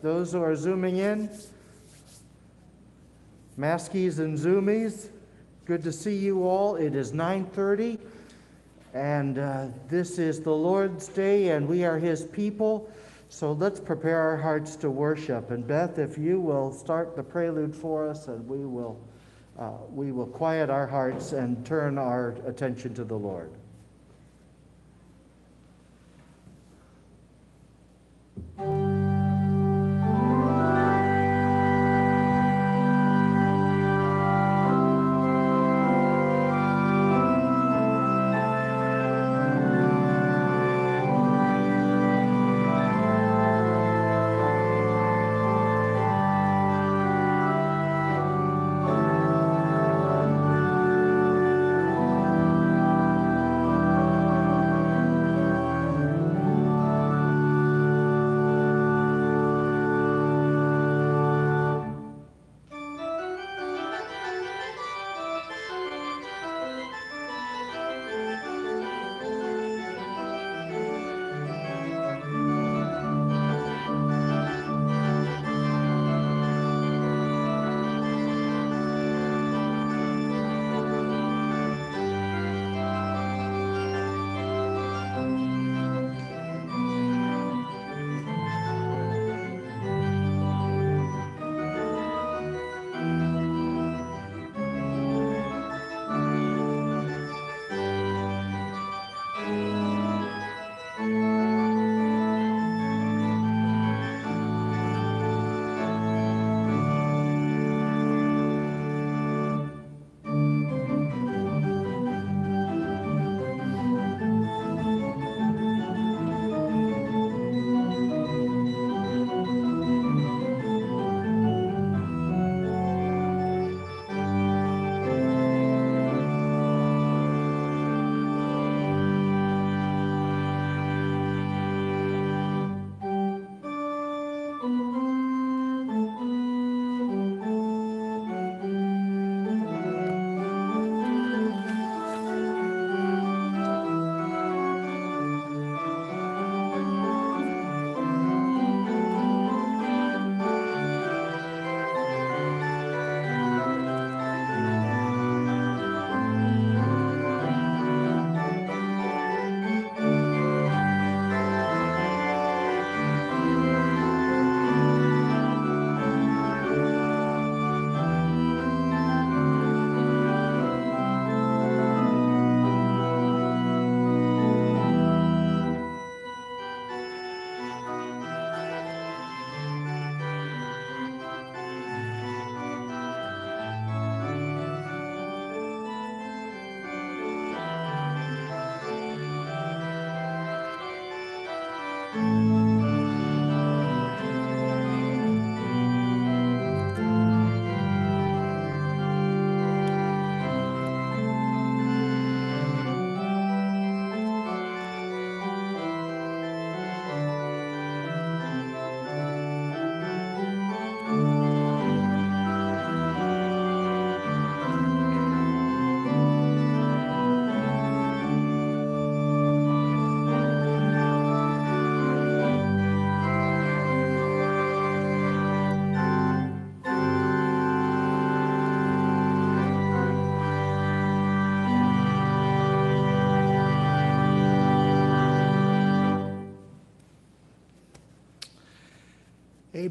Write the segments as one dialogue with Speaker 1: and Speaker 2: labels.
Speaker 1: Those who are zooming in, Maskies and Zoomies, good to see you all. It is 9:30, and uh, this is the Lord's Day, and we are His people. So let's prepare our hearts to worship. And Beth, if you will start the prelude for us, and we will uh, we will quiet our hearts and turn our attention to the Lord.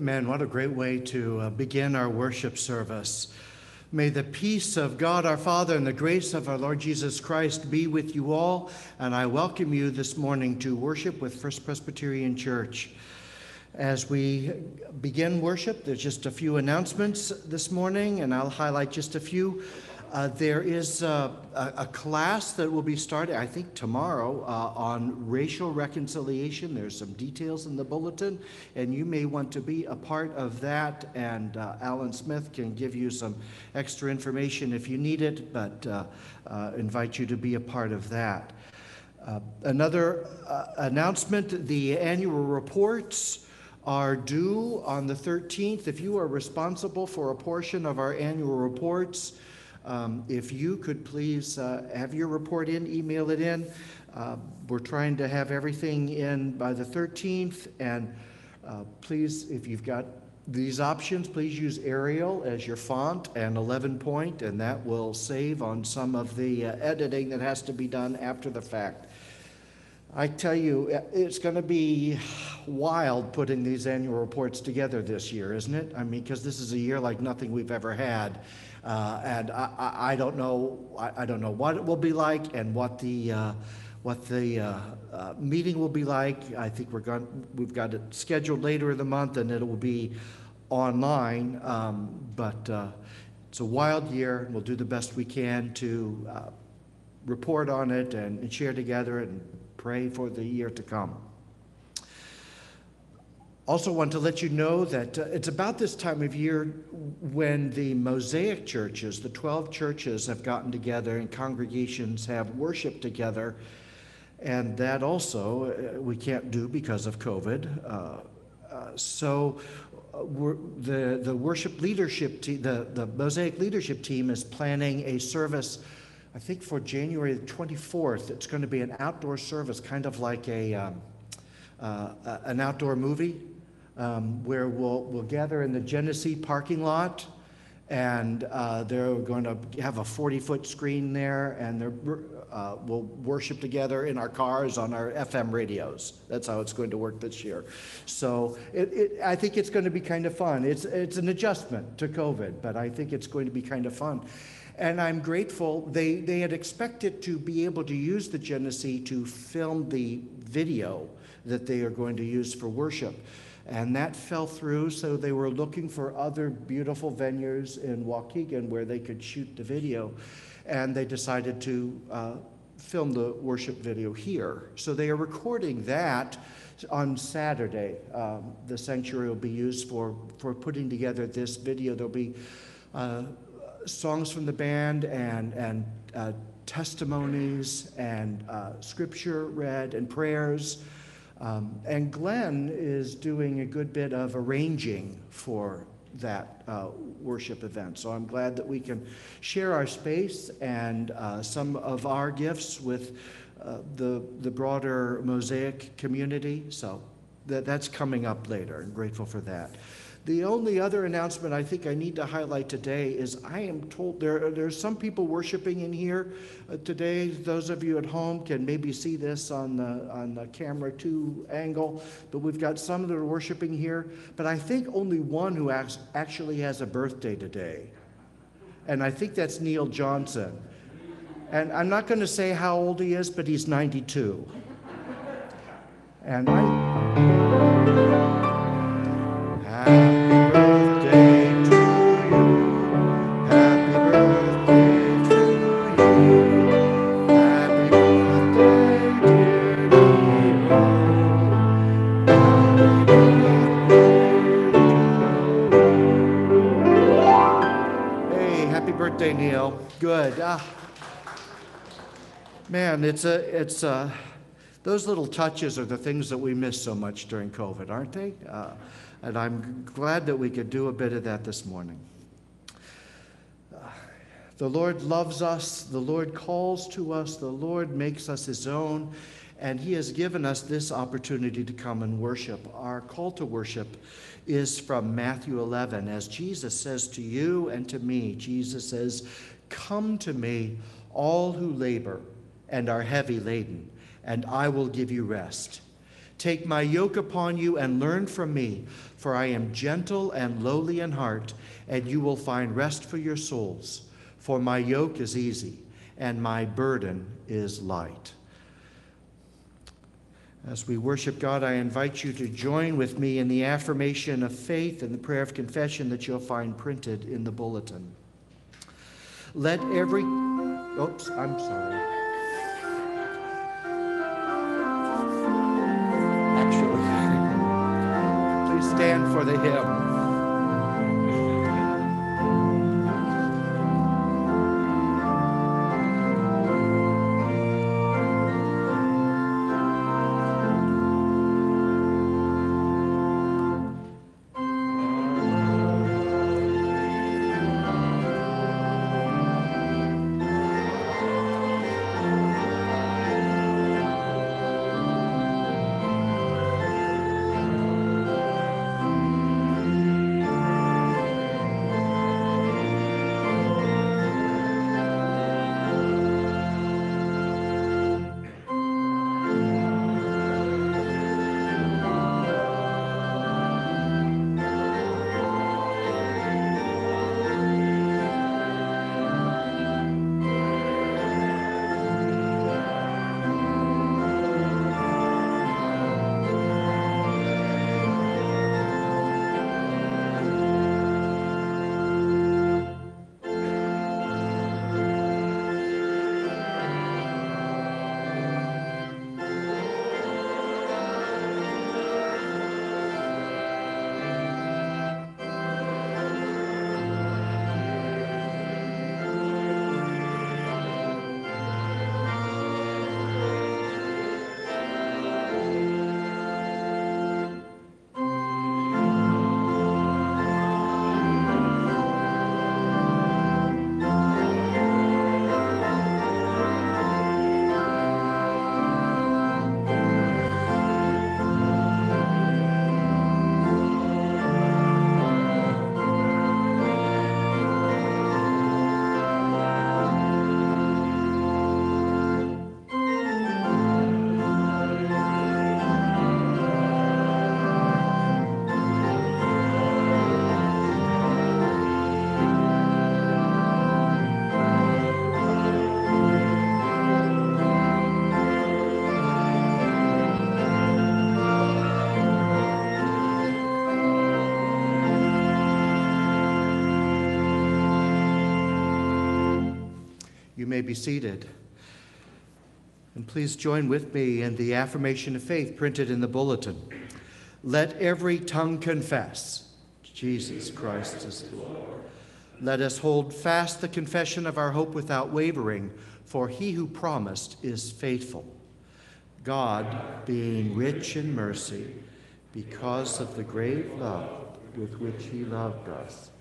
Speaker 1: Amen. What a great way to uh, begin our worship service. May the peace of God our Father and the grace of our Lord Jesus Christ be with you all. And I welcome you this morning to worship with First Presbyterian Church. As we begin worship, there's just a few announcements this morning, and I'll highlight just a few. Uh, there is uh, a, a, class that will be starting, I think, tomorrow uh, on racial reconciliation. There's some details in the bulletin, and you may want to be a part of that. And uh, Alan Smith can give you some extra information if you need it, but invite you to be a part of that. another announcement the annual reports are due on the 13th. If you are responsible for a portion of our annual reports, um, if you could please uh, have your report in, email it in. Uh, we're trying to have everything in by the 13th, and Uh, Please, if you've got these options, please use Arial as your font and 11 point, and that will save on some of the uh, editing that has to be done after the fact. I tell you, uh, it's going to be wild putting these annual reports together this year, isn't it? I mean, because this is a year like nothing we've ever had. Uh, and I, I, don't know, I, I don't know what it will be like and what the, uh, what the uh, uh, meeting will be like. I think we're going, we've got it scheduled later in the month and it will be online. Um, but uh, it's a wild year. We'll do the best we can to uh, report on it and, and share together and pray for the year to come. Also, want to let you know that uh, it's about this time of year when the Mosaic churches, the 12 churches, have gotten together and congregations have worshiped together. And that also uh, we can't do because of COVID. Uh, uh, so, uh, the, the worship leadership team, the, the Mosaic leadership team is planning a service, I think for January the 24th. It's going to be an outdoor service, kind of like a, um, uh, an outdoor movie um, where we'll, we'll gather in the Genesee parking lot. And uh, they're going to have a 40 foot screen there, and uh, we'll worship together in our cars on our FM radios. That's how it's going to work this year. So it, it, I think it's going to be kind of fun. It's, it's an adjustment to COVID, but I think it's going to be kind of fun. And I'm grateful. They, they had expected to be able to use the Genesee to film the video that they are going to use for worship. And that fell through, so they were looking for other beautiful venues in Waukegan where they could shoot the video. And they decided to uh, film the worship video here. So they are recording that on Saturday. Um, the sanctuary will be used for, for putting together this video. There'll be uh, songs from the band and, and uh, testimonies and uh, scripture read and prayers. Um, and Glenn is doing a good bit of arranging for that uh, worship event. So I'm glad that we can share our space and uh, some of our gifts with uh, the, the broader Mosaic community. So that, that's coming up later. I'm grateful for that. The only other announcement I think I need to highlight today is I am told there there's some people worshiping in here uh, today. Those of you at home can maybe see this on the on the camera two angle, but we've got some that are worshiping here. But I think only one who acts, actually has a birthday today, and I think that's Neil Johnson. And I'm not going to say how old he is, but he's 92. And I. Happy Man, it's a, it's a, those little touches are the things that we miss so much during COVID, aren't they? Uh, and I'm glad that we could do a bit of that this morning. Uh, the Lord loves us, the Lord calls to us, the Lord makes us his own, and he has given us this opportunity to come and worship. Our call to worship is from Matthew 11. As Jesus says to you and to me, Jesus says, Come to me, all who labor and are heavy laden, and I will give you rest. Take my yoke upon you and learn from me, for I am gentle and lowly in heart, and you will find rest for your souls. For my yoke is easy, and my burden is light. As we worship God, I invite you to join with me in the affirmation of faith and the prayer of confession that you'll find printed in the bulletin. Let every. Oops, I'm sorry. Stand for the hymn. May be seated. And please join with me in the affirmation of faith printed in the bulletin. Let every tongue confess Jesus Christ is Lord. Let us hold fast the confession of our hope without wavering, for he who promised is faithful. God, being rich in mercy, because of the great love with which he loved us,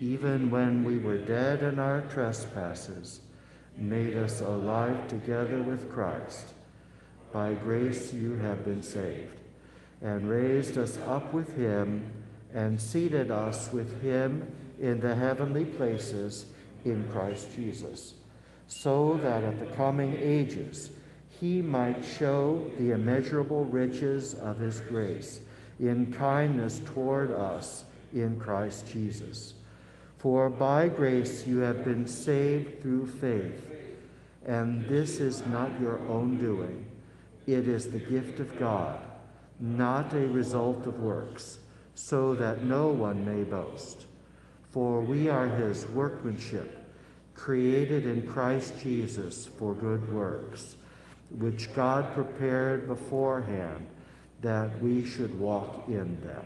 Speaker 1: even when we were dead in our trespasses, made us alive together with Christ. By grace you have been saved, and raised us up with him, and seated us with him in the heavenly places in Christ Jesus, so that at the coming ages he might show the immeasurable riches of his grace in kindness toward us in Christ Jesus. For by grace you have been saved through faith, and this is not your own doing. It is the gift of God, not a result of works, so that no one may boast. For we are his workmanship, created in Christ Jesus for good works, which God prepared beforehand that we should walk in them.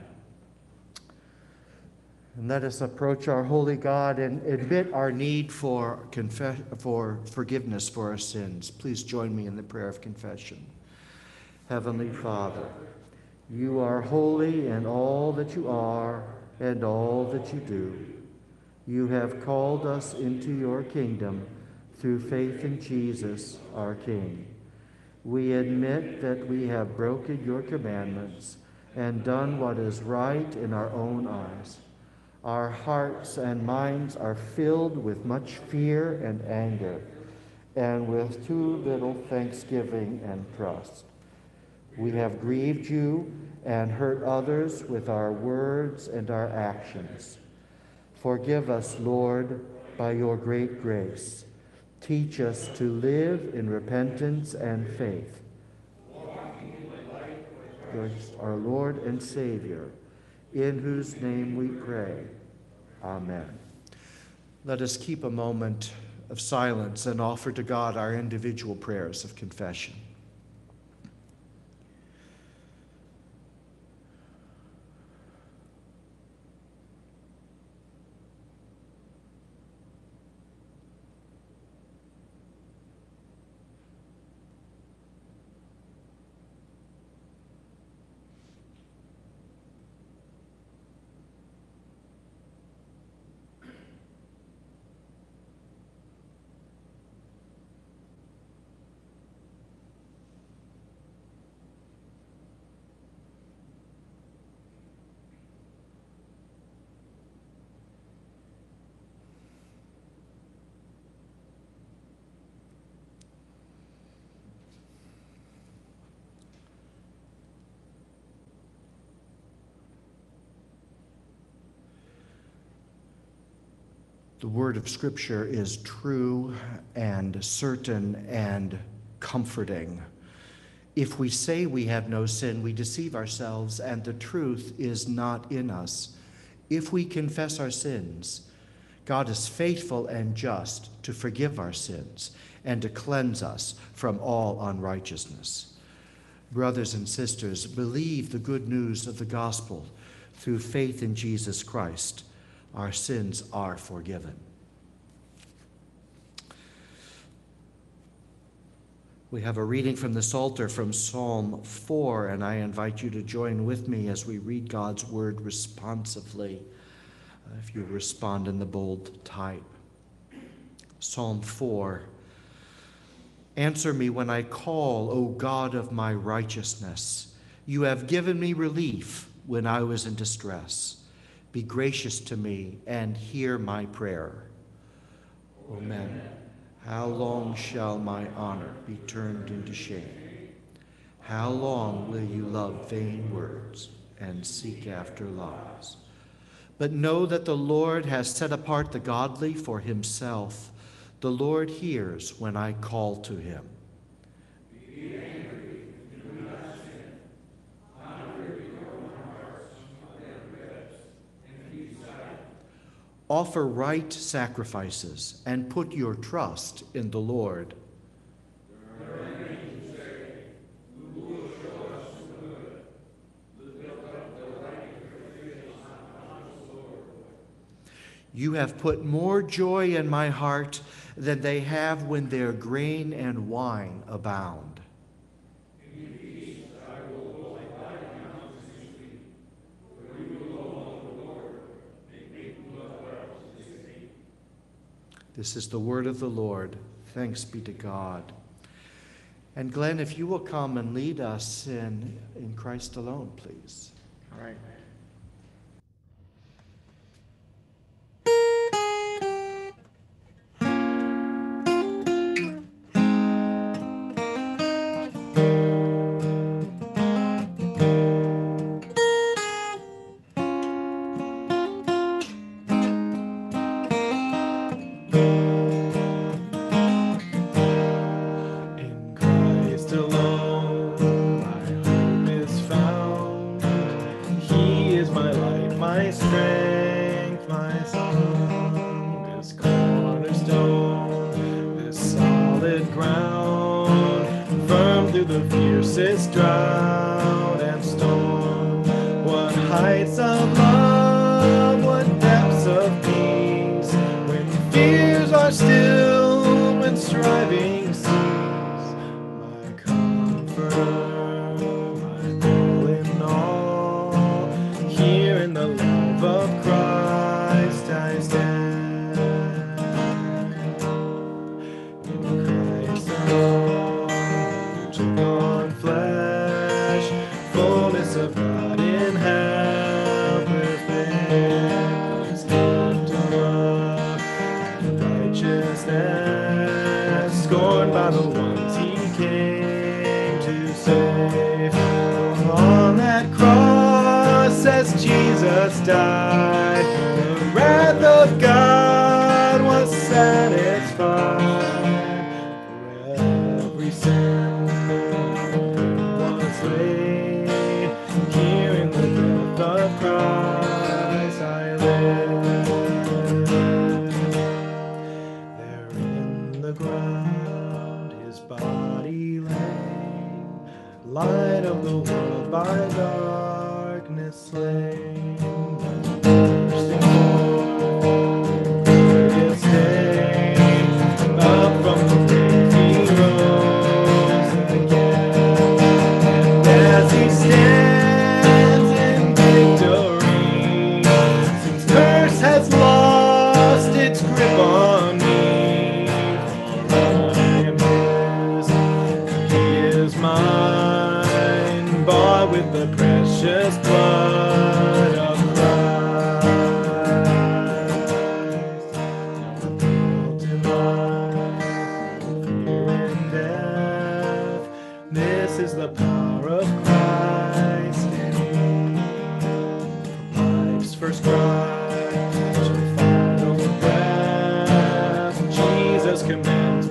Speaker 1: And let us approach our holy God and admit our need for, confess, for forgiveness for our sins. Please join me in the prayer of confession. Heavenly Father, you are holy in all that you are and all that you do. You have called us into your kingdom through faith in Jesus, our King. We admit that we have broken your commandments and done what is right in our own eyes. Our hearts and minds are filled with much fear and anger, and with too little thanksgiving and trust. We have grieved you and hurt others with our words and our actions. Forgive us, Lord, by your great grace. Teach us to live in repentance and faith. Our Lord and Savior, in whose name we pray. Amen. Let us keep a moment of silence and offer to God our individual prayers of confession. The word of Scripture is true and certain and comforting. If we say we have no sin, we deceive ourselves, and the truth is not in us. If we confess our sins, God is faithful and just to forgive our sins and to cleanse us from all unrighteousness. Brothers and sisters, believe the good news of the gospel through faith in Jesus Christ our sins are forgiven. We have a reading from the Psalter from Psalm 4, and I invite you to join with me as we read God's word responsively, uh, if you respond in the bold type. Psalm 4 Answer me when I call, O God of my righteousness. You have given me relief when I was in distress. Be gracious to me and hear my prayer. Amen. How long shall my honor be turned into shame? How long will you love vain words and seek after lies? But know that the Lord has set apart the godly for himself. The Lord hears when I call to him. Offer right sacrifices and put your trust in the Lord. You have put more joy in my heart than they have when their grain and wine abound. This is the word of the Lord. Thanks be to God. And Glenn, if you will come and lead us in, in Christ alone, please.
Speaker 2: All right.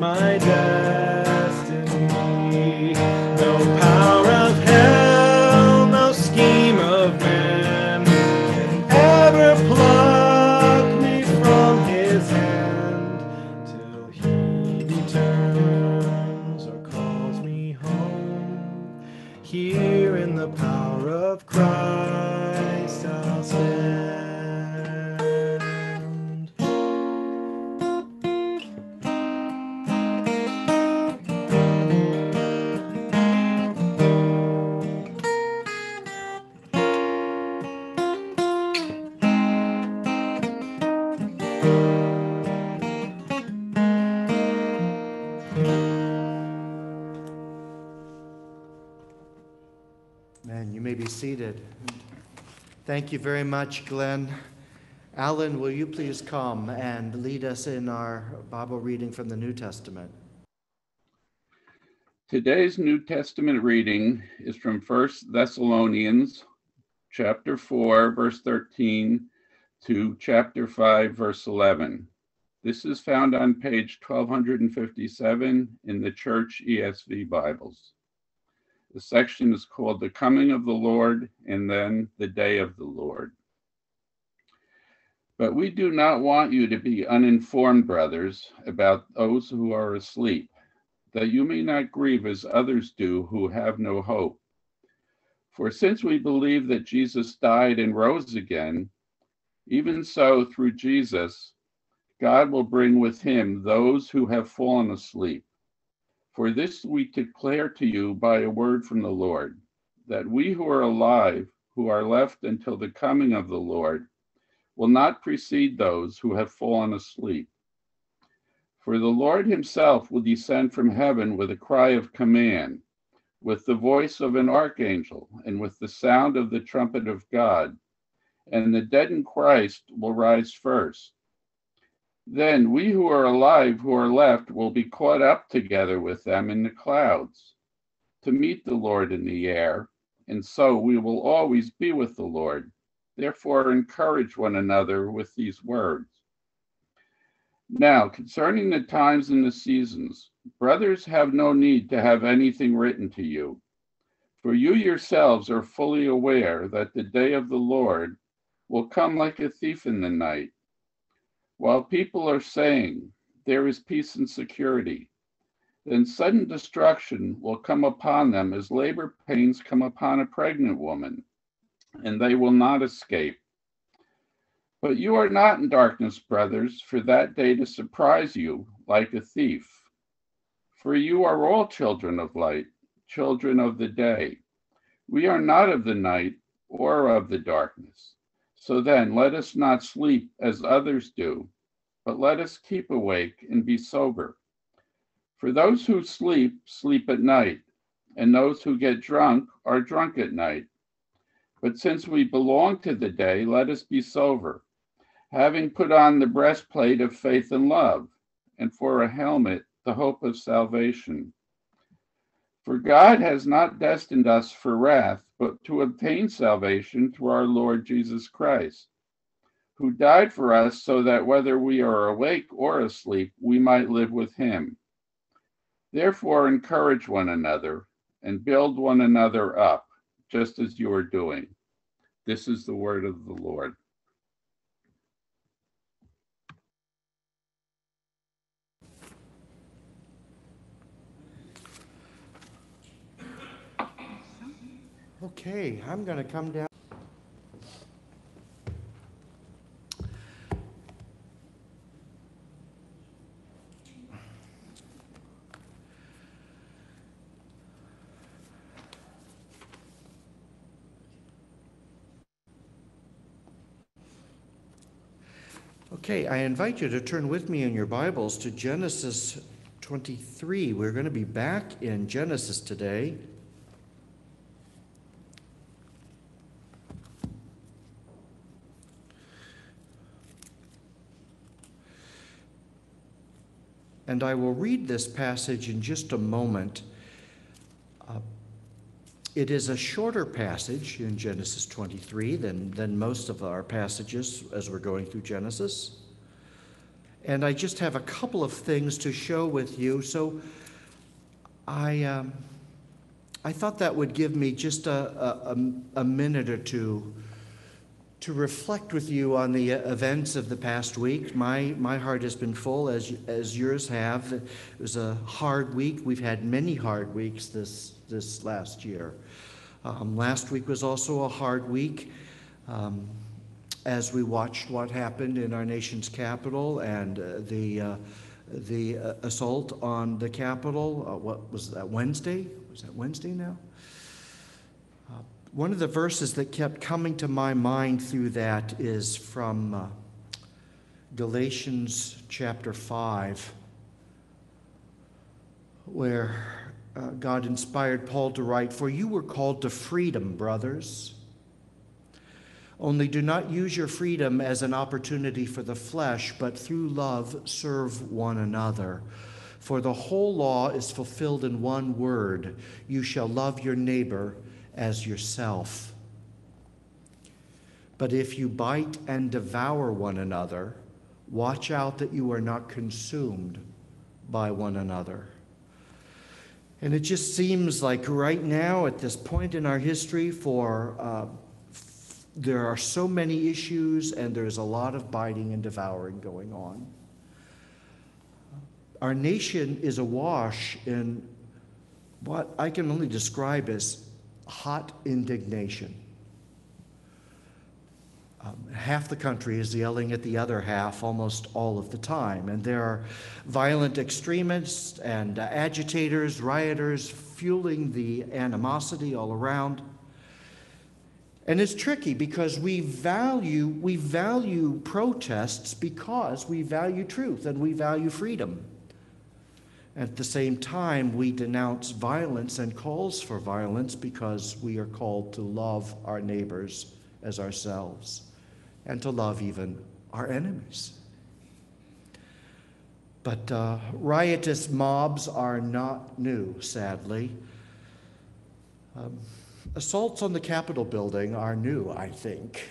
Speaker 2: my
Speaker 1: dad. Thank you very much, Glenn. Alan, will you please come and lead us in our Bible reading from the New Testament?
Speaker 3: Today's New Testament reading is from 1 Thessalonians chapter 4 verse 13 to chapter 5 verse 11. This is found on page 1257 in the Church ESV Bibles. The section is called The Coming of the Lord and then The Day of the Lord. But we do not want you to be uninformed, brothers, about those who are asleep, that you may not grieve as others do who have no hope. For since we believe that Jesus died and rose again, even so, through Jesus, God will bring with him those who have fallen asleep. For this we declare to you by a word from the Lord, that we who are alive, who are left until the coming of the Lord, will not precede those who have fallen asleep. For the Lord himself will descend from heaven with a cry of command, with the voice of an archangel, and with the sound of the trumpet of God, and the dead in Christ will rise first. Then we who are alive, who are left, will be caught up together with them in the clouds to meet the Lord in the air, and so we will always be with the Lord. Therefore, encourage one another with these words. Now, concerning the times and the seasons, brothers have no need to have anything written to you, for you yourselves are fully aware that the day of the Lord will come like a thief in the night. While people are saying, There is peace and security, then sudden destruction will come upon them as labor pains come upon a pregnant woman, and they will not escape. But you are not in darkness, brothers, for that day to surprise you like a thief. For you are all children of light, children of the day. We are not of the night or of the darkness. So then, let us not sleep as others do, but let us keep awake and be sober. For those who sleep, sleep at night, and those who get drunk are drunk at night. But since we belong to the day, let us be sober having put on the breastplate of faith and love, and for a helmet, the hope of salvation. For God has not destined us for wrath, but to obtain salvation through our Lord Jesus Christ, who died for us so that whether we are awake or asleep, we might live with him. Therefore, encourage one another and build one another up, just as you are doing. This is the word of the Lord.
Speaker 1: Okay, I'm going to come down. Okay, I invite you to turn with me in your Bibles to Genesis 23. We're going to be back in Genesis today. And I will read this passage in just a moment. Uh, it is a shorter passage in Genesis 23 than, than most of our passages as we're going through Genesis. And I just have a couple of things to show with you. So I, um, I thought that would give me just a, a, a minute or two to reflect with you on the events of the past week. My, my heart has been full, as, as yours have. It was a hard week. We've had many hard weeks this, this last year. Um, last week was also a hard week um, as we watched what happened in our nation's capital and uh, the, uh, the uh, assault on the Capitol. Uh, what was that, Wednesday? Was that Wednesday now? One of the verses that kept coming to my mind through that is from uh, Galatians chapter 5, where uh, God inspired Paul to write, For you were called to freedom, brothers. Only do not use your freedom as an opportunity for the flesh, but through love serve one another. For the whole law is fulfilled in one word you shall love your neighbor as yourself. But if you bite and devour one another, watch out that you are not consumed by one another. And it just seems like right now, at this point in our history, for uh, there are so many issues, and there's a lot of biting and devouring going on. Our nation is awash in what I can only describe as hot indignation. Um, half the country is yelling at the other half almost all of the time. And there are violent extremists and uh, agitators, rioters fueling the animosity all around. And it's tricky because we value, we value protests because we value truth and we value freedom. At the same time, we denounce violence and calls for violence because we are called to love our neighbors as ourselves and to love even our enemies. But uh, riotous mobs are not new, sadly. Um, assaults on the Capitol building are new, I think.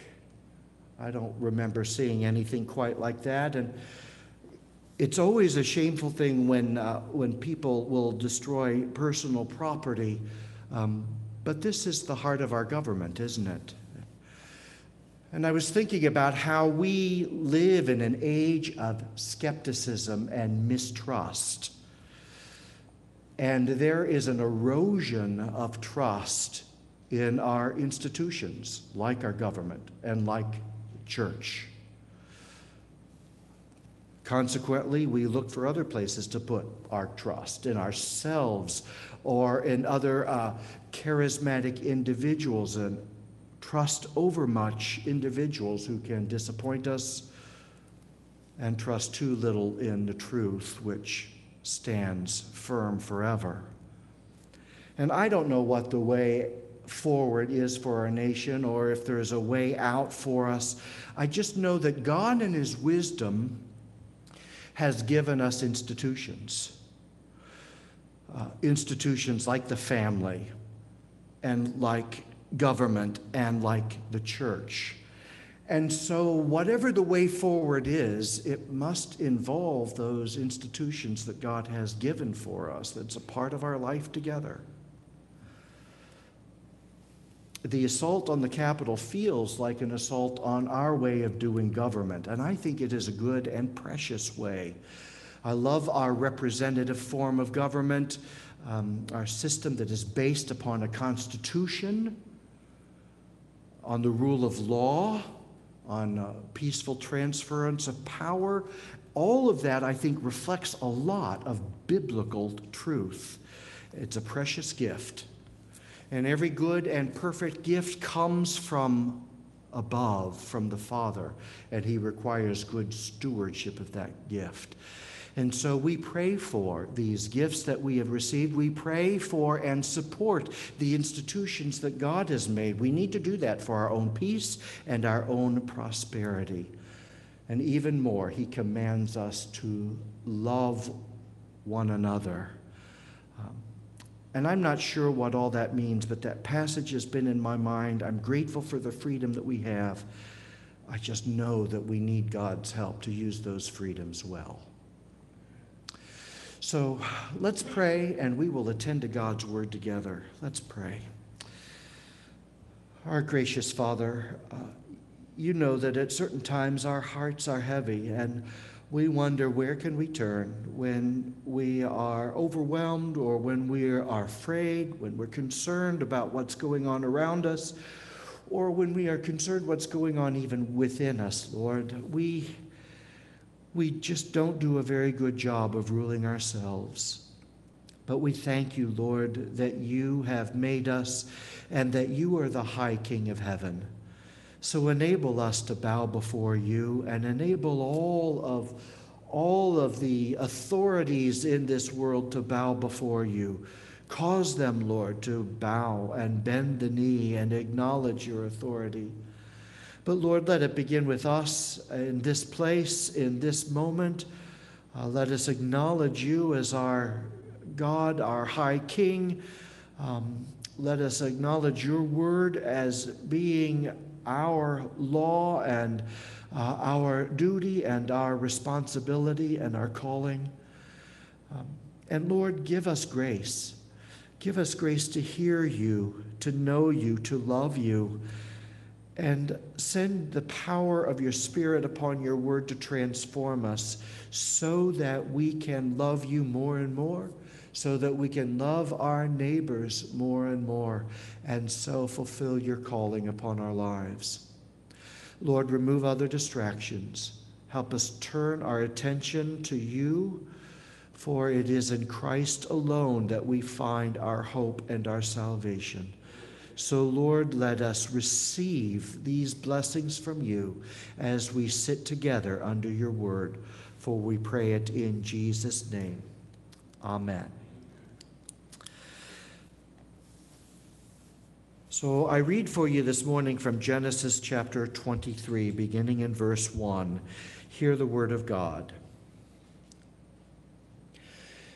Speaker 1: I don't remember seeing anything quite like that. And it's always a shameful thing when, uh, when people will destroy personal property. Um, but this is the heart of our government, isn't it? And I was thinking about how we live in an age of skepticism and mistrust. And there is an erosion of trust in our institutions, like our government and like church. Consequently, we look for other places to put our trust in ourselves or in other uh, charismatic individuals and trust overmuch individuals who can disappoint us and trust too little in the truth which stands firm forever. And I don't know what the way forward is for our nation or if there is a way out for us. I just know that God, in His wisdom, has given us institutions. Uh, institutions like the family and like government and like the church. And so, whatever the way forward is, it must involve those institutions that God has given for us, that's a part of our life together. The assault on the Capitol feels like an assault on our way of doing government, and I think it is a good and precious way. I love our representative form of government, um, our system that is based upon a constitution on the rule of law, on uh, peaceful transference of power. All of that, I think, reflects a lot of biblical truth. It's a precious gift. And every good and perfect gift comes from above, from the Father, and He requires good stewardship of that gift. And so we pray for these gifts that we have received. We pray for and support the institutions that God has made. We need to do that for our own peace and our own prosperity. And even more, He commands us to love one another. And I'm not sure what all that means, but that passage has been in my mind. I'm grateful for the freedom that we have. I just know that we need God's help to use those freedoms well. So let's pray and we will attend to God's word together. Let's pray. Our gracious Father, uh, you know that at certain times our hearts are heavy and we wonder where can we turn when we are overwhelmed or when we are afraid, when we're concerned about what's going on around us, or when we are concerned what's going on even within us, Lord. We we just don't do a very good job of ruling ourselves. But we thank you, Lord, that you have made us and that you are the high King of heaven. So enable us to bow before you and enable all of all of the authorities in this world to bow before you. Cause them, Lord, to bow and bend the knee and acknowledge your authority. But Lord, let it begin with us in this place, in this moment. Uh, let us acknowledge you as our God, our High King. Um, let us acknowledge your word as being our law and uh, our duty and our responsibility and our calling. Um, and Lord, give us grace. Give us grace to hear you, to know you, to love you and send the power of your Spirit upon your word to transform us so that we can love you more and more, so that we can love our neighbors more and more, and so fulfill your calling upon our lives. Lord, remove other distractions. Help us turn our attention to you, for it is in Christ alone that we find our hope and our salvation. So, Lord, let us receive these blessings from you as we sit together under your word, for we pray it in Jesus' name. Amen. So I read for you this morning from Genesis chapter 23, beginning in verse 1. Hear the word of God.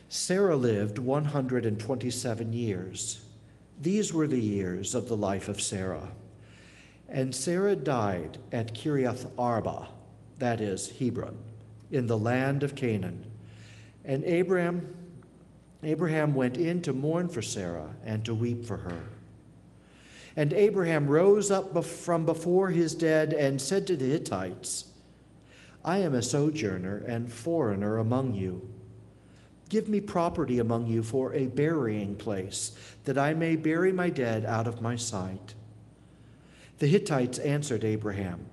Speaker 1: Sarah lived 127 years. These were the years of the life of Sarah. And Sarah died at Kiriath Arba, that is Hebron, in the land of Canaan. And Abraham, Abraham went in to mourn for Sarah and to weep for her. And Abraham rose up from before his dead and said to the Hittites, I am a sojourner and foreigner among you. Give me property among you for a burying place, that I may bury my dead out of my sight. The Hittites answered Abraham,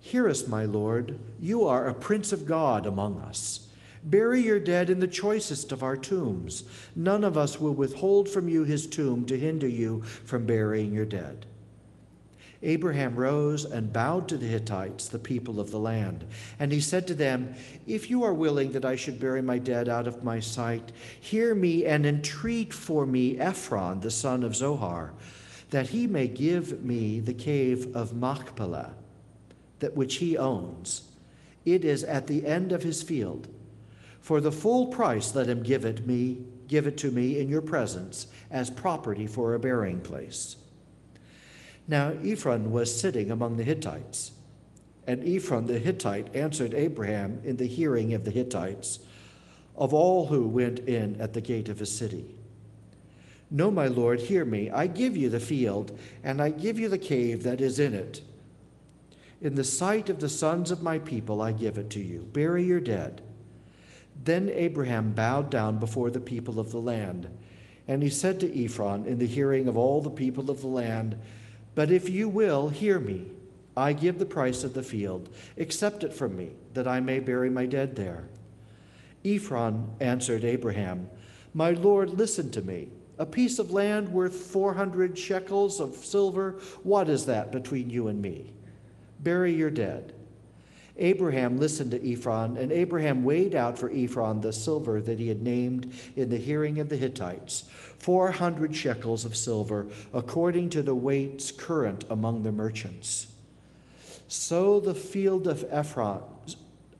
Speaker 1: Hear us, my lord, you are a prince of God among us. Bury your dead in the choicest of our tombs. None of us will withhold from you his tomb to hinder you from burying your dead. Abraham rose and bowed to the Hittites, the people of the land. And he said to them, If you are willing that I should bury my dead out of my sight, hear me and entreat for me Ephron, the son of Zohar, that he may give me the cave of Machpelah, that which he owns. It is at the end of his field. For the full price let him give it me, give it to me in your presence as property for a burying place. Now Ephron was sitting among the Hittites. And Ephron the Hittite answered Abraham in the hearing of the Hittites, of all who went in at the gate of his city. No, my lord, hear me. I give you the field, and I give you the cave that is in it. In the sight of the sons of my people, I give it to you. Bury your dead. Then Abraham bowed down before the people of the land. And he said to Ephron in the hearing of all the people of the land, but if you will, hear me. I give the price of the field. Accept it from me, that I may bury my dead there. Ephron answered Abraham, My Lord, listen to me. A piece of land worth 400 shekels of silver, what is that between you and me? Bury your dead. Abraham listened to Ephron, and Abraham weighed out for Ephron the silver that he had named in the hearing of the Hittites 400 shekels of silver, according to the weights current among the merchants. So the field of Ephron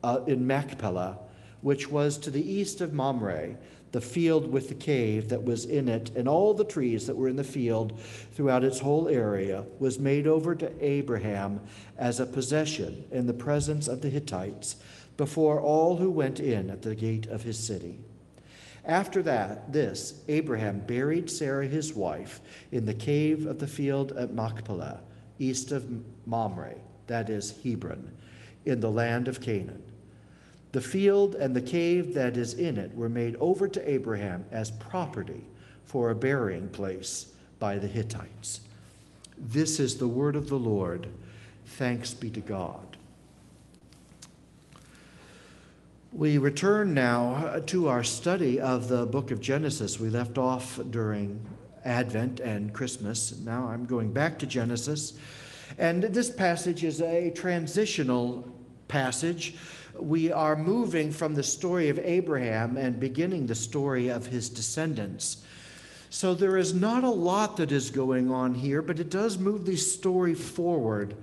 Speaker 1: uh, in Machpelah, which was to the east of Mamre, the field with the cave that was in it, and all the trees that were in the field throughout its whole area, was made over to Abraham as a possession in the presence of the Hittites before all who went in at the gate of his city. After that, this, Abraham buried Sarah his wife in the cave of the field at Machpelah, east of Mamre, that is Hebron, in the land of Canaan. The field and the cave that is in it were made over to Abraham as property for a burying place by the Hittites. This is the word of the Lord. Thanks be to God. We return now uh, to our study of the book of Genesis. We left off during Advent and Christmas. Now I'm going back to Genesis. And this passage is a transitional passage we are moving from the story of Abraham and beginning the story of his descendants. So there is not a lot that is going on here, but it does move the story forward.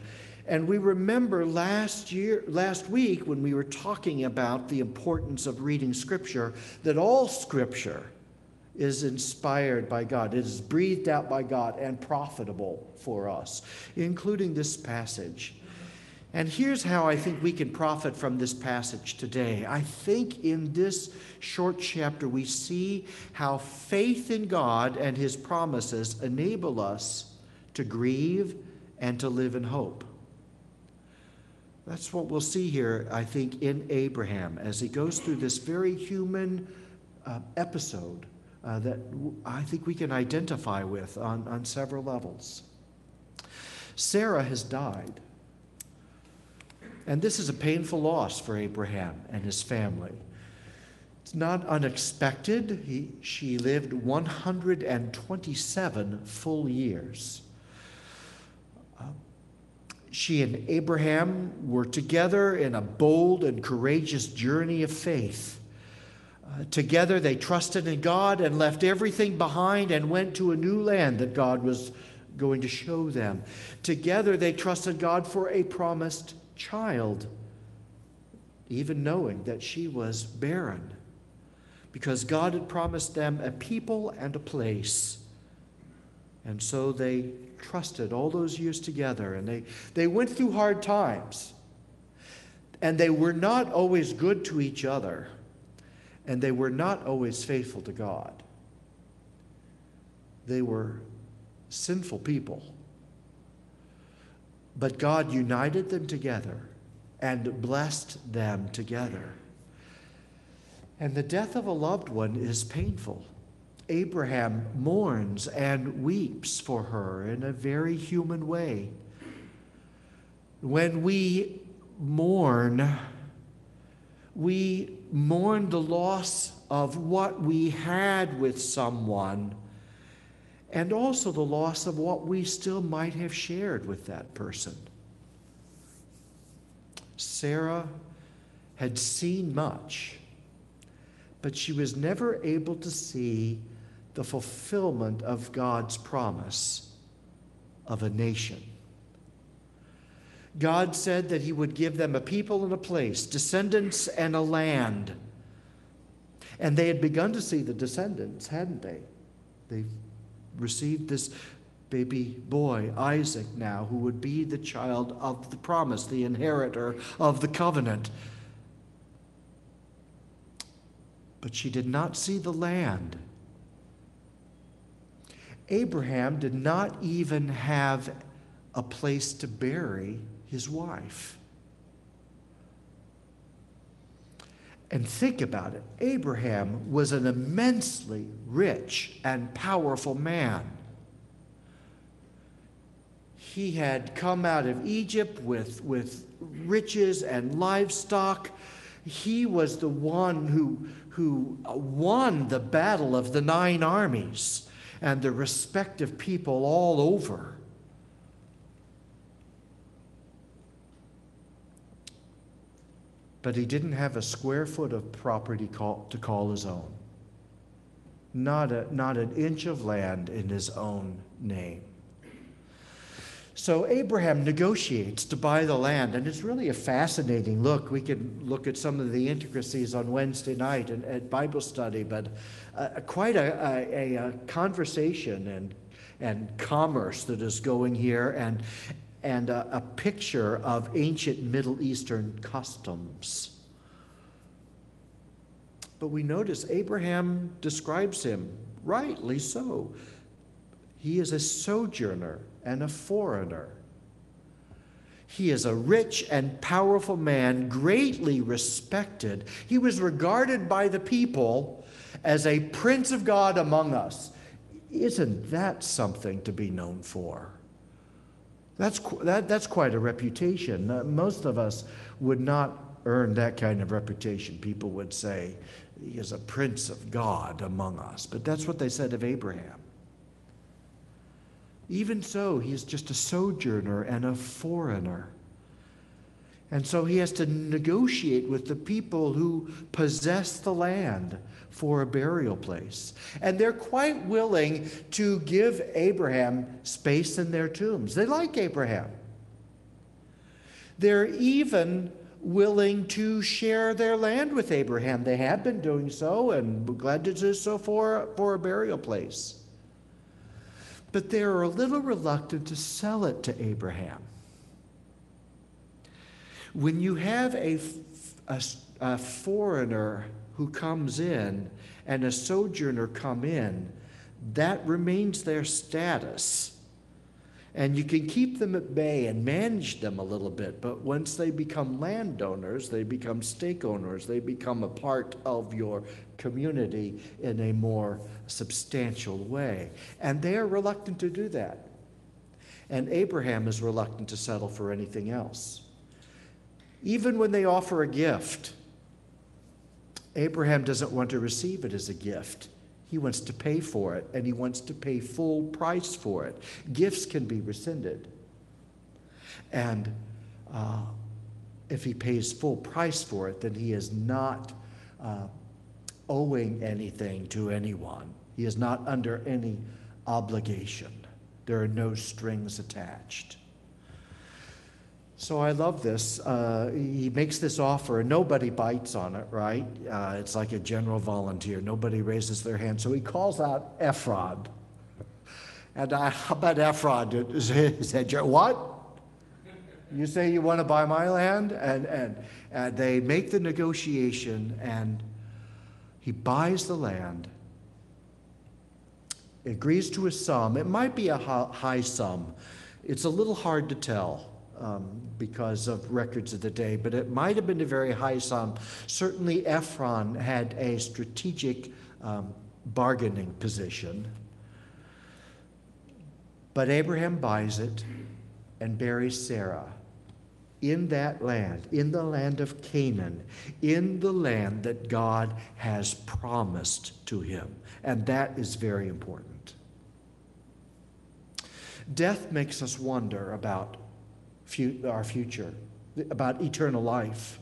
Speaker 1: And we remember last year, last week, when we were talking about the importance of reading Scripture, that all Scripture is inspired by God. It is breathed out by God and profitable for us, including this passage. And here's how I think we can profit from this passage today. I think in this short chapter, we see how faith in God and his promises enable us to grieve and to live in hope. That's what we'll see here, I think, in Abraham as he goes through this very human uh, episode uh, that I think we can identify with on, on several levels. Sarah has died. And this is a painful loss for Abraham and his family. It's not unexpected. He, she lived 127 full years. Uh, she and Abraham were together in a bold and courageous journey of faith. Uh, together, they trusted in God and left everything behind and went to a new land that God was going to show them. Together, they trusted God for a promised child, even knowing that she was barren, because God had promised them a people and a place. And so they trusted all those years together, and they, they went through hard times. And they were not always good to each other, and they were not always faithful to God. They were sinful people. But God united them together and blessed them together. And the death of a loved one is painful. Abraham mourns and weeps for her in a very human way. When we mourn, we mourn the loss of what we had with someone and also the loss of what we still might have shared with that person. Sarah had seen much, but she was never able to see the fulfillment of God's promise of a nation. God said that He would give them a people and a place, descendants and a land. And they had begun to see the descendants, hadn't they? They received this baby boy, Isaac, now, who would be the child of the promise, the inheritor of the covenant. But she did not see the land. Abraham did not even have a place to bury his wife. And think about it Abraham was an immensely rich and powerful man. He had come out of Egypt with, with riches and livestock. He was the one who, who won the battle of the nine armies and the respective people all over. But he didn't have a square foot of property call, to call his own. Not, a, not an inch of land in his own name. So Abraham negotiates to buy the land, and it's really a fascinating look. We can look at some of the intricacies on Wednesday night and, at Bible study, but uh, quite a, a, a, conversation and, and commerce that is going here, and, and a, a picture of ancient Middle Eastern customs. But we notice Abraham describes him, rightly so. He is a sojourner and a foreigner. He is a rich and powerful man, greatly respected. He was regarded by the people as a prince of God among us. Isn't that something to be known for? That's, that, that's quite a reputation. Uh, most of us would not earn that kind of reputation. People would say, he is a prince of God among us. But that's what they said of Abraham. Even so, he is just a sojourner and a foreigner. And so he has to negotiate with the people who possess the land for a burial place. And they're quite willing to give Abraham space in their tombs. They like Abraham. They're even willing to share their land with Abraham. They have been doing so and glad to do so for, for a burial place. But they're a little reluctant to sell it to Abraham. When you have a, a, a foreigner who comes in and a sojourner come in, that remains their status. And you can keep them at bay and manage them a little bit, but once they become landowners, they become stake owners, they become a part of your community in a more substantial way. And they are reluctant to do that. And Abraham is reluctant to settle for anything else. Even when they offer a gift, Abraham doesn't want to receive it as a gift. He wants to pay for it, and he wants to pay full price for it. Gifts can be rescinded. And uh, if he pays full price for it, then he is not uh, owing anything to anyone. He is not under any obligation. There are no strings attached. So I love this. Uh, he makes this offer, and nobody bites on it, right? Uh, it's like a general volunteer. Nobody raises their hand. So he calls out Ephron. And I, how about Ephron? Said, What? You say you want to buy my land? And, and, and they make the negotiation, and he buys the land, agrees to a sum. It might be a high sum, it's a little hard to tell um, because of records of the day, but it might have been a very high sum. Certainly, Ephron had a strategic um, bargaining position. But Abraham buys it and buries Sarah in that land, in the land of Canaan, in the land that God has promised to him. And that is very important. Death makes us wonder about our future, about eternal life.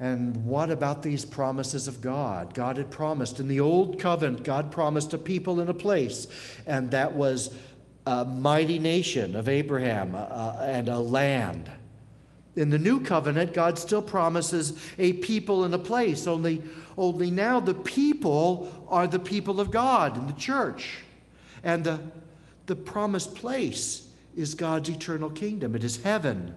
Speaker 1: And what about these promises of God? God had promised in the old covenant, God promised a people and a place, and that was a mighty nation of Abraham uh, and a land. In the new covenant, God still promises a people and a place, only, only now the people are the people of God in the church. And the the promised place is God's eternal kingdom, it is heaven.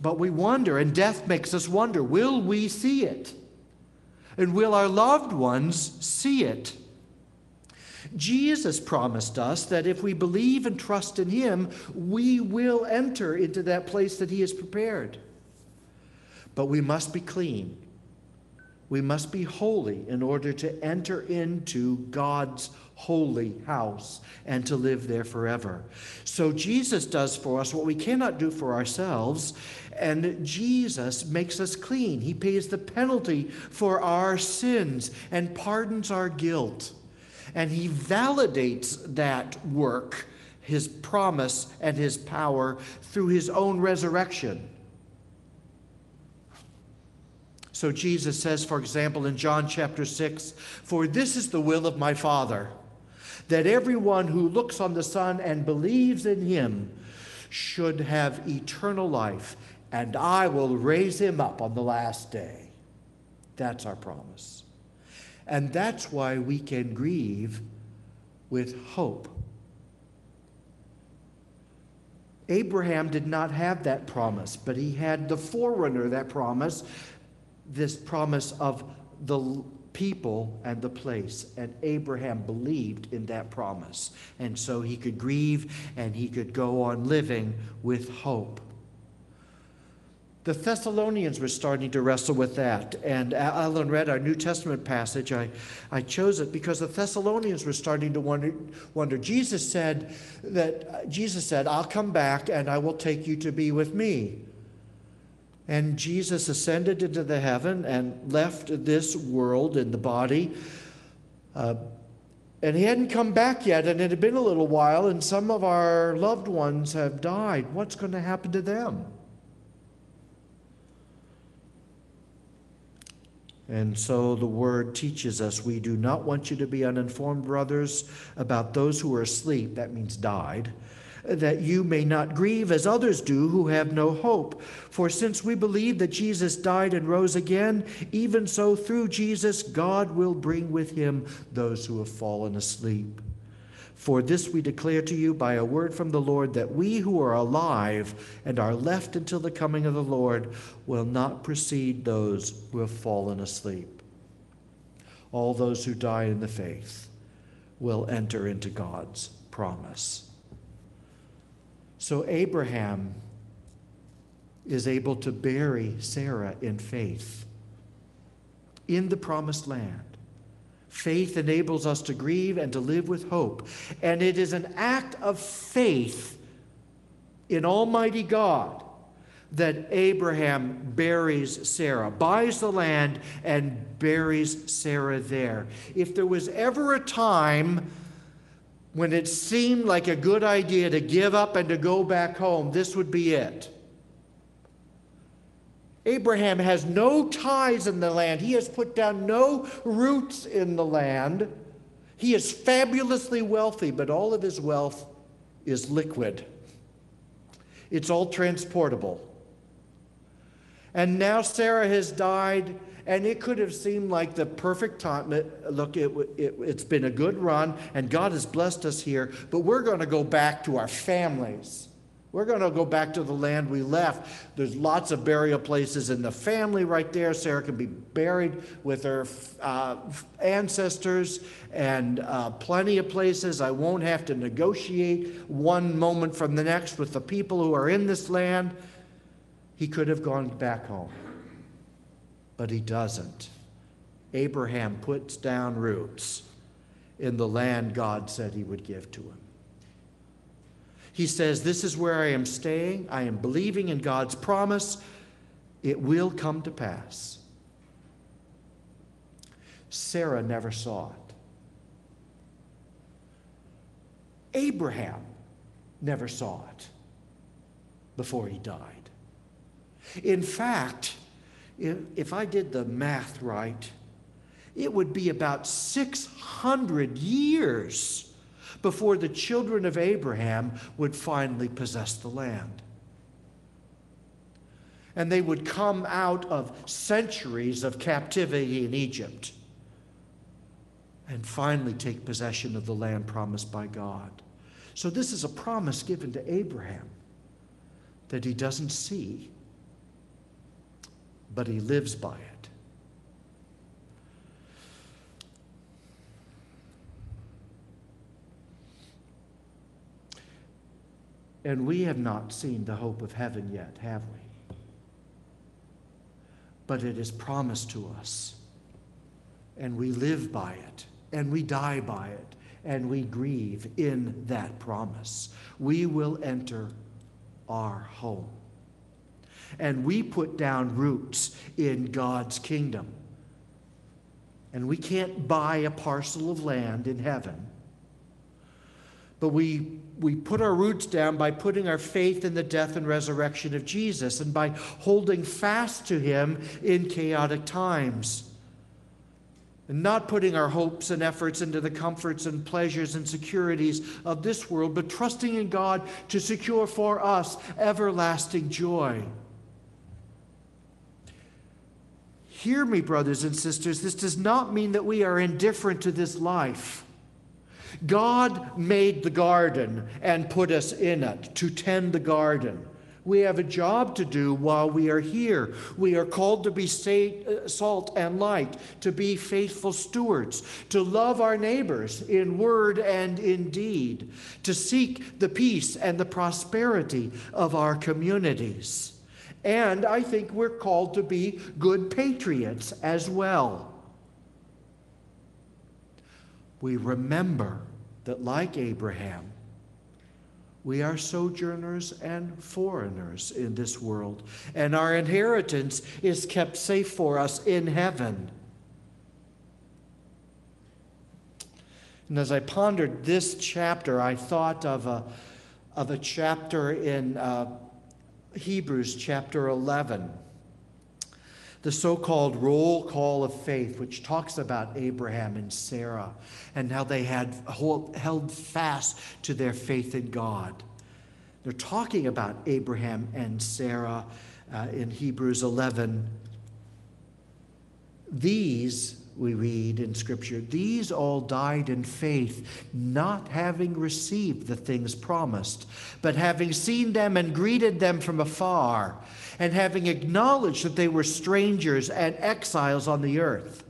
Speaker 1: But we wonder, and death makes us wonder will we see it? And will our loved ones see it? Jesus promised us that if we believe and trust in Him, we will enter into that place that He has prepared. But we must be clean. We must be holy in order to enter into God's holy house and to live there forever. So Jesus does for us what we cannot do for ourselves, and Jesus makes us clean. He pays the penalty for our sins and pardons our guilt. And he validates that work, his promise and his power, through his own resurrection. So Jesus says, for example, in John chapter 6, For this is the will of my Father that everyone who looks on the Son and believes in him should have eternal life, and I will raise him up on the last day. That's our promise. And that's why we can grieve with hope. Abraham did not have that promise, but he had the forerunner that promise, this promise of the people and the place. And Abraham believed in that promise. And so he could grieve and he could go on living with hope. The Thessalonians were starting to wrestle with that. And Alan read our New Testament passage. I, I chose it because the Thessalonians were starting to wonder, wonder. Jesus said that uh, Jesus said, I'll come back and I will take you to be with me. And Jesus ascended into the heaven and left this world in the body. Uh, and he hadn't come back yet, and it had been a little while, and some of our loved ones have died. What's going to happen to them? And so the word teaches us we do not want you to be uninformed, brothers, about those who are asleep, that means died that you may not grieve as others do who have no hope. For since we believe that Jesus died and rose again, even so through Jesus, God will bring with him those who have fallen asleep. For this we declare to you by a word from the Lord that we who are alive and are left until the coming of the Lord will not precede those who have fallen asleep. all those who die in the faith will enter into God's promise. So Abraham is able to bury Sarah in faith in the promised land. Faith enables us to grieve and to live with hope. And it is an act of faith in Almighty God that Abraham buries Sarah, buys the land, and buries Sarah there. If there was ever a time when it seemed like a good idea to give up and to go back home, this would be it. Abraham has no ties in the land. He has put down no roots in the land. He is fabulously wealthy, but all of his wealth is liquid. It's all transportable. And now Sarah has died, and it could have seemed like the perfect time. Look, it, it, it's been a good run, and God has blessed us here, but we're going to go back to our families. We're going to go back to the land we left. There's lots of burial places in the family right there. Sarah can be buried with her uh, ancestors and uh, plenty of places. I won't have to negotiate one moment from the next with the people who are in this land. He could have gone back home, but he doesn't. Abraham puts down roots in the land God said he would give to him. He says, This is where I am staying. I am believing in God's promise. It will come to pass. Sarah never saw it. Abraham never saw it before he died. In fact, if I did the math right, it would be about 600 years before the children of Abraham would finally possess the land. And they would come out of centuries of captivity in Egypt and finally take possession of the land promised by God. So, this is a promise given to Abraham that he doesn't see, but he lives by it. And we have not seen the hope of heaven yet, have we? But it is promised to us. And we live by it, and we die by it, and we grieve in that promise. We will enter our home. And we put down roots in God's kingdom. And we can't buy a parcel of land in heaven but we, we put our roots down by putting our faith in the death and resurrection of Jesus and by holding fast to him in chaotic times. And not putting our hopes and efforts into the comforts and pleasures and securities of this world, but trusting in God to secure for us everlasting joy. Hear me, brothers and sisters, this does not mean that we are indifferent to this life. God made the garden and put us in it to tend the garden. We have a job to do while we are here. We are called to be uh, salt and light, to be faithful stewards, to love our neighbors in word and in deed, to seek the peace and the prosperity of our communities. And I think we're called to be good patriots as well we remember that, like Abraham, we are sojourners and foreigners in this world, and our inheritance is kept safe for us in heaven. And as I pondered this chapter, I thought of a, of a chapter in uh, Hebrews chapter 11 the so called roll call of faith, which talks about Abraham and Sarah and how they had hold, held fast to their faith in God. They're talking about Abraham and Sarah uh, in Hebrews 11. These, we read in Scripture, these all died in faith, not having received the things promised, but having seen them and greeted them from afar and having acknowledged that they were strangers and exiles on the earth.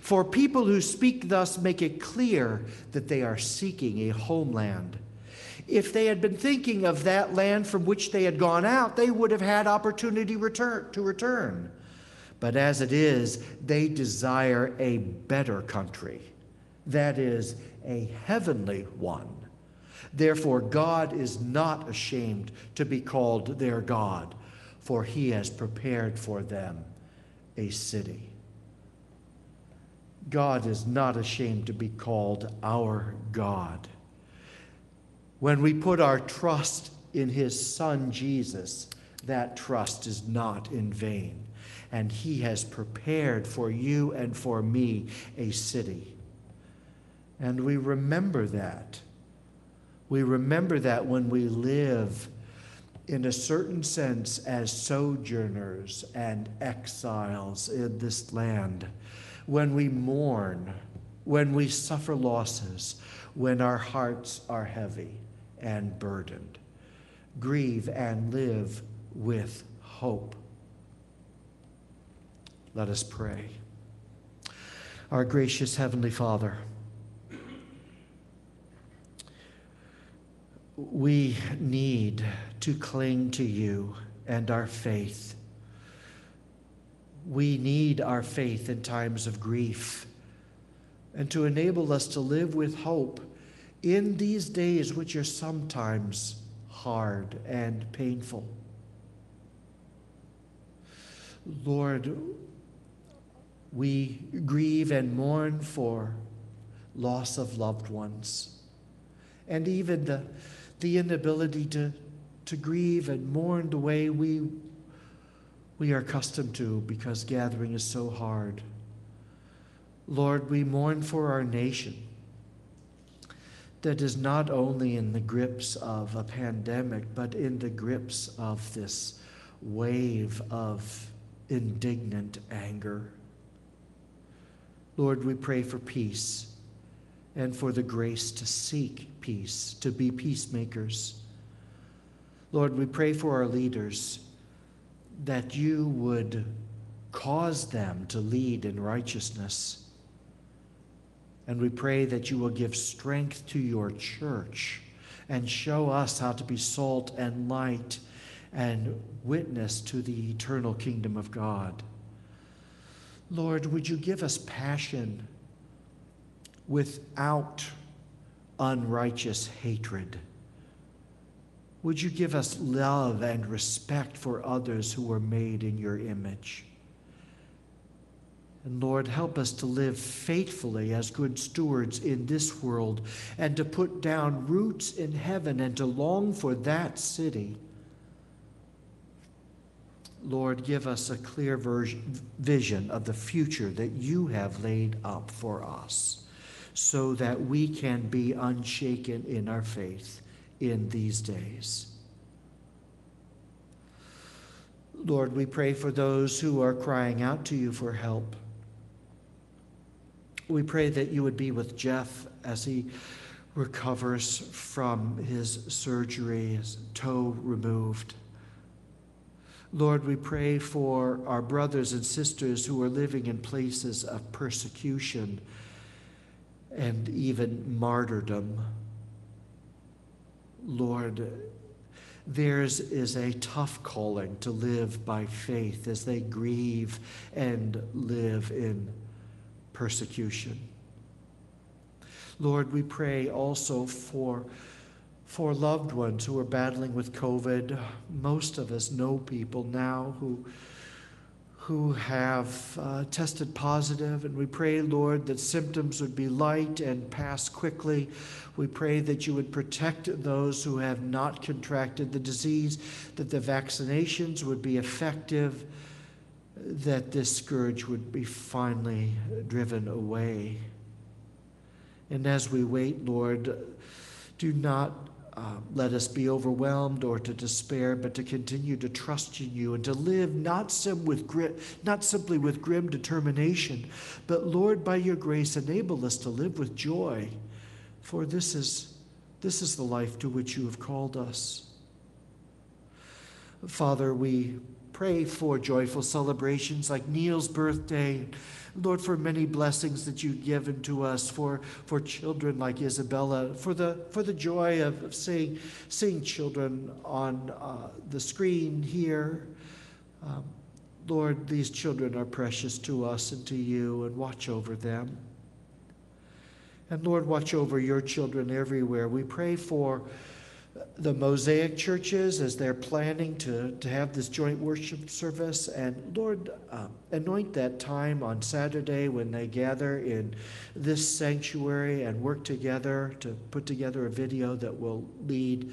Speaker 1: For people who speak thus make it clear that they are seeking a homeland. If they had been thinking of that land from which they had gone out, they would have had opportunity return, to return. But as it is, they desire a better country, that is, a heavenly one. Therefore, God is not ashamed to be called their God, for he has prepared for them a city. God is not ashamed to be called our God. When we put our trust in his Son Jesus, that trust is not in vain. And he has prepared for you and for me a city. And we remember that. We remember that when we live in a certain sense as sojourners and exiles in this land, when we mourn, when we suffer losses, when our hearts are heavy and burdened. Grieve and live with hope. Let us pray. Our gracious Heavenly Father, we need to cling to you and our faith. We need our faith in times of grief and to enable us to live with hope in these days, which are sometimes hard and painful. Lord, we grieve and mourn for loss of loved ones, and even the, the inability to, to grieve and mourn the way we, we are accustomed to because gathering is so hard. Lord, we mourn for our nation that is not only in the grips of a pandemic, but in the grips of this wave of indignant anger. Lord, we pray for peace and for the grace to seek peace, to be peacemakers. Lord, we pray for our leaders that you would cause them to lead in righteousness and we pray that you will give strength to your church and show us how to be salt and light and witness to the eternal kingdom of God. Lord, would you give us passion without unrighteous hatred? Would you give us love and respect for others who were made in your image? And Lord, help us to live faithfully as good stewards in this world and to put down roots in heaven and to long for that city. Lord, give us a clear vision of the future that you have laid up for us so that we can be unshaken in our faith in these days. Lord, we pray for those who are crying out to you for help. We pray that you would be with Jeff as he recovers from his surgery, his toe removed. Lord, we pray for our brothers and sisters who are living in places of persecution and even martyrdom. Lord, theirs is a tough calling to live by faith as they grieve and live in persecution. Lord, we pray also for, for loved ones who are battling with COVID. Most of us know people now who, who have uh, tested positive, and we pray, Lord, that symptoms would be light and pass quickly. We pray that you would protect those who have not contracted the disease, that the vaccinations would be effective that this scourge would be finally driven away. And as we wait, Lord, do not uh, let us be overwhelmed or to despair, but to continue to trust in you and to live not, sim with gri- not simply with grim determination, but Lord, by your grace, enable us to live with joy, for this is, this is the life to which you have called us. Father, we pray for joyful celebrations like Neil's birthday. Lord, for many blessings that you've given to us, for, for children like Isabella, for the, for the joy of, of seeing, seeing children on uh, the screen here. Um, Lord, these children are precious to us and to you, and watch over them. And Lord, watch over your children everywhere. We pray for the Mosaic churches as they're planning to, to have this joint worship service. And Lord, uh, anoint that time on Saturday when they gather in this sanctuary and work together to put together a video that will lead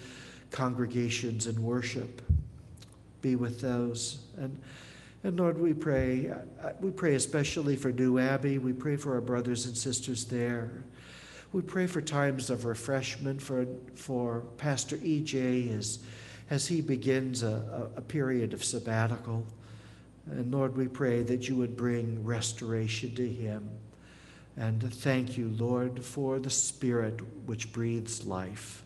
Speaker 1: congregations in worship. Be with those. And, and Lord, we pray, uh, we pray especially for New Abbey. We pray for our brothers and sisters there. We pray for times of refreshment for, for Pastor EJ as, as he begins a, a, period of sabbatical. And Lord, we pray that you would bring restoration to him. And thank you, Lord, for the Spirit which breathes life.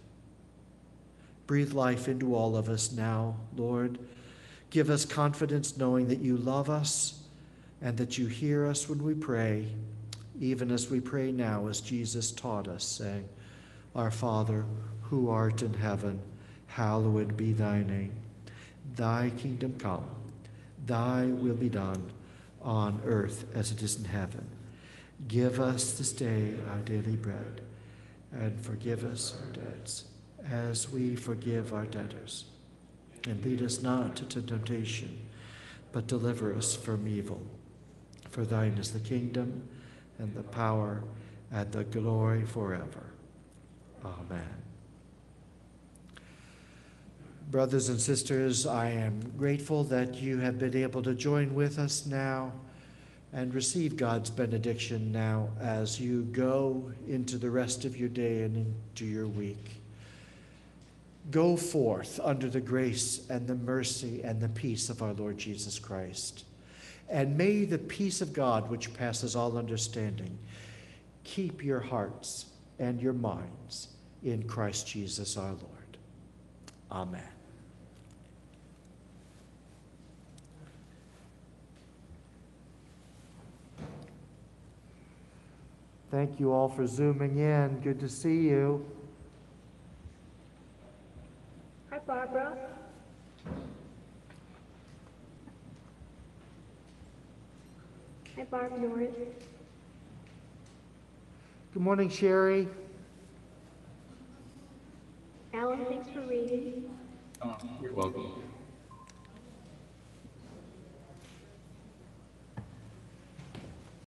Speaker 1: Breathe life into all of us now, Lord. Give us confidence knowing that you love us and that you hear us when we pray even as we pray now, as Jesus taught us, saying, Our Father, who art in heaven, hallowed be thy name. Thy kingdom come, thy will be done on earth as it is in heaven. Give us this day our daily bread, and forgive us our debts, as we forgive our debtors. And lead us not into temptation, but deliver us from evil. For thine is the kingdom, and the power and the glory forever. Amen. Brothers and sisters, I am grateful that you have been able to join with us now and receive God's benediction now as you go into the rest of your day and into your week. Go forth under the grace and the mercy and the peace of our Lord Jesus Christ. And may the peace of God, which passes all understanding, keep your hearts and your minds in Christ Jesus our Lord. Amen. Thank you all for zooming in. Good to see you.
Speaker 4: Hi, Barbara. Hi, Barb Norris.
Speaker 1: Good morning, Sherry.
Speaker 4: Alan, thanks for reading.
Speaker 3: You're welcome.